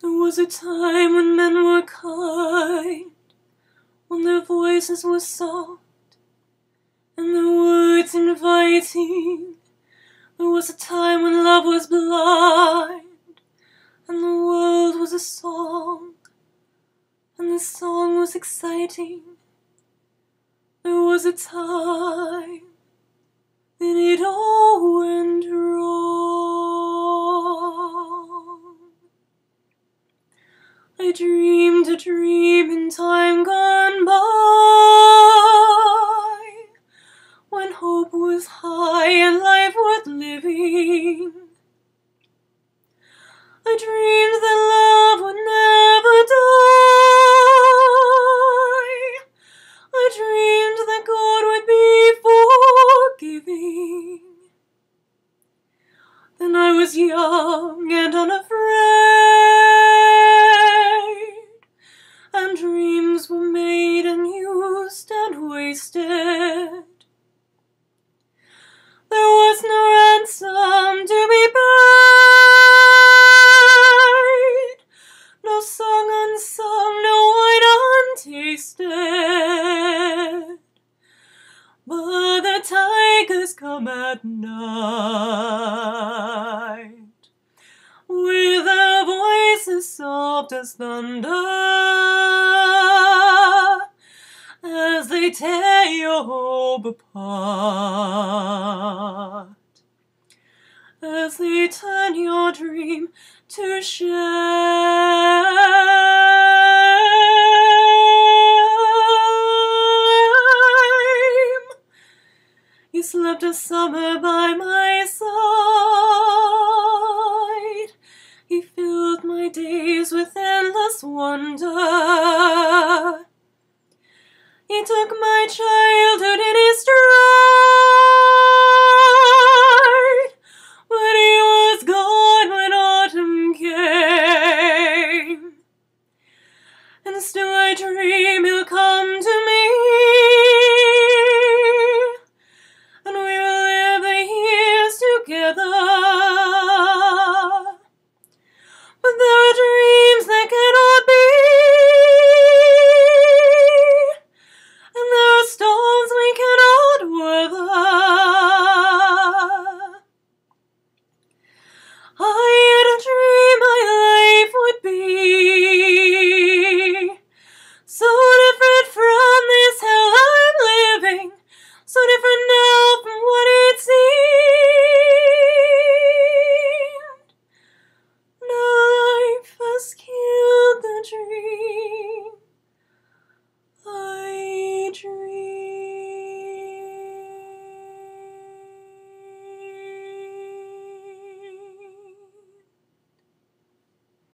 There was a time when men were kind, when their voices were soft, and their words inviting. There was a time when love was blind, and the world was a song, and the song was exciting. There was a time I dreamed a dream in time gone by, when hope was high and life worth living. I dreamed that love would never die. I dreamed that God would be forgiving. Then I was young and unafraid, ransom to be paid, no song unsung, no wine untasted. But the tigers come at night. With their voices soft as thunder. As they tear your hope apart, as they turn your dream to shame. You slept a summer by my side. You filled my days with endless wonder. He took